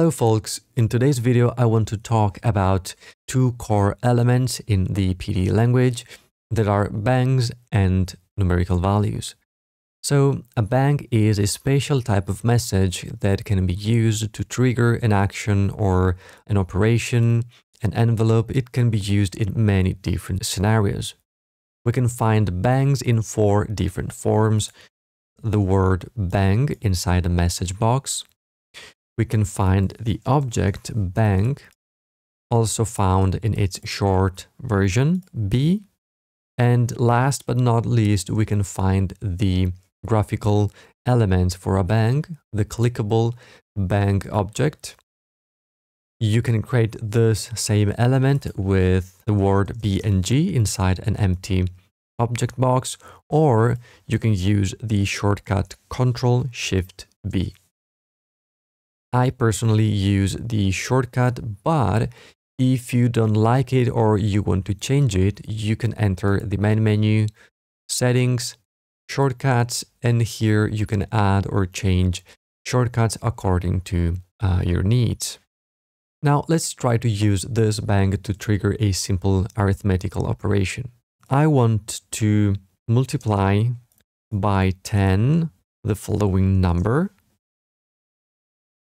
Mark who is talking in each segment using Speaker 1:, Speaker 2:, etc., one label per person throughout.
Speaker 1: Hello folks, in today's video I want to talk about two core elements in the PD language that are bangs and numerical values. So a bang is a special type of message that can be used to trigger an action or an operation, an envelope. It can be used in many different scenarios. We can find bangs in four different forms. The word bang inside a message box. We can find the object bang, also found in its short version, B. And last but not least, we can find the graphical element for a bang, the clickable bang object. You can create this same element with the word BNG inside an empty object box, or you can use the shortcut Ctrl Shift B. I personally use the shortcut, but if you don't like it or you want to change it, you can enter the main menu, settings, shortcuts, and here you can add or change shortcuts according to uh, your needs. Now let's try to use this bang to trigger a simple arithmetical operation. I want to multiply by 10 the following number,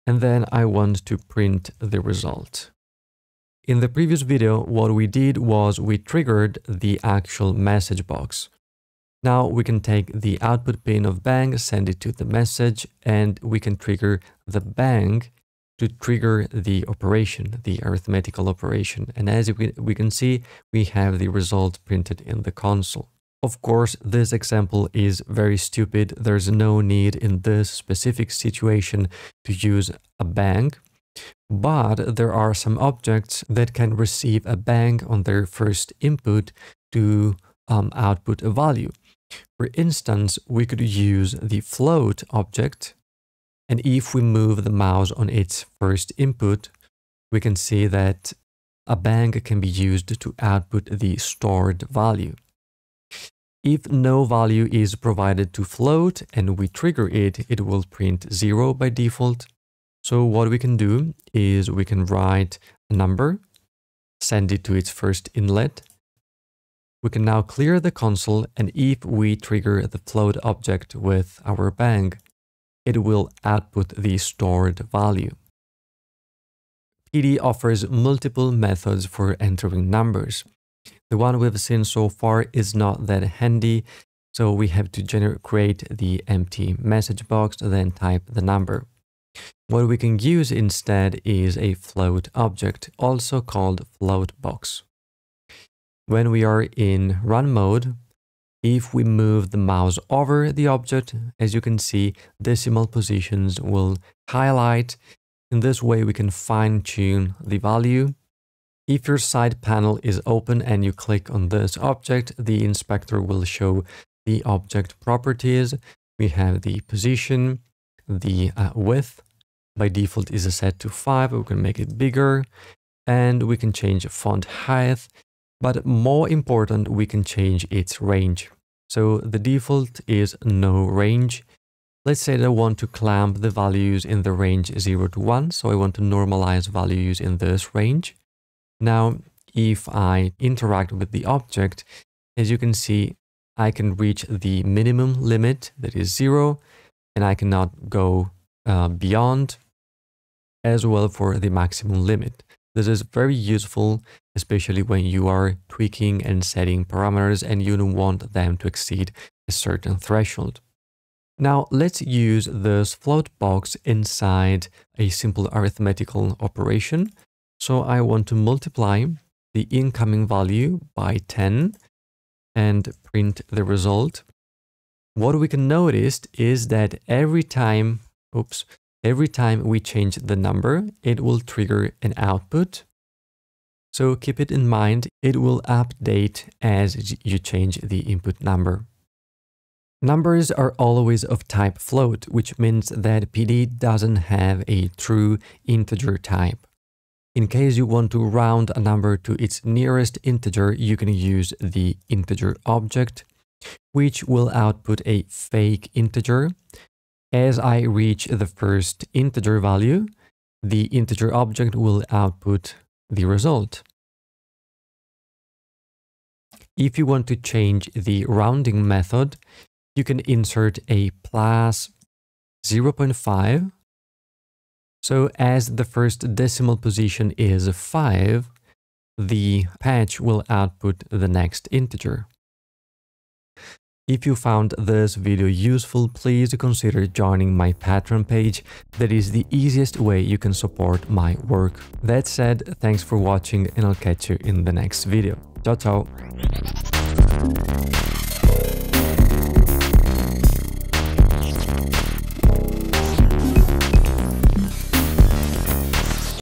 Speaker 1: and then I want to print the result. In the previous video, what we did was we triggered the actual message box. Now we can take the output pin of bang, send it to the message, and we can trigger the bang to trigger the operation, the arithmetical operation. And as we, can see, we have the result printed in the console. Of course, this example is very stupid. There's no need in this specific situation to use a bang. But there are some objects that can receive a bang on their first input to um, output a value. For instance, we could use the float object, and if we move the mouse on its first input, we can see that a bang can be used to output the stored value. If no value is provided to float and we trigger it, it will print 0 by default. So what we can do is we can write a number, send it to its first inlet, we can now clear the console and if we trigger the float object with our bang, it will output the stored value. PD offers multiple methods for entering numbers. The one we've seen so far is not that handy, so we have to generate, create the empty message box, then type the number. What we can use instead is a float object, also called float box. When we are in run mode, if we move the mouse over the object, as you can see, decimal positions will highlight. In this way, we can fine tune the value. If your side panel is open and you click on this object, the inspector will show the object properties. We have the position, the uh, width, by default is set to 5, we can make it bigger, and we can change font height, but more important, we can change its range. So the default is no range. Let's say that I want to clamp the values in the range 0 to 1, so I want to normalize values in this range. Now, if I interact with the object, as you can see, I can reach the minimum limit that is 0, and I cannot go uh, beyond as well for the maximum limit. This is very useful, especially when you are tweaking and setting parameters and you don't want them to exceed a certain threshold. Now let's use this float box inside a simple arithmetical operation. So I want to multiply the incoming value by 10 and print the result. What we can notice is that every time, oops, Every time we change the number, it will trigger an output. So keep it in mind, it will update as you change the input number. Numbers are always of type float, which means that PD doesn't have a true integer type. In case you want to round a number to its nearest integer, you can use the integer object, which will output a fake integer as I reach the first integer value, the integer object will output the result. If you want to change the rounding method, you can insert a plus 0.5. So as the first decimal position is 5, the patch will output the next integer. If you found this video useful, please consider joining my Patreon page. That is the easiest way you can support my work. That said, thanks for watching and I'll catch you in the next video. Ciao ciao!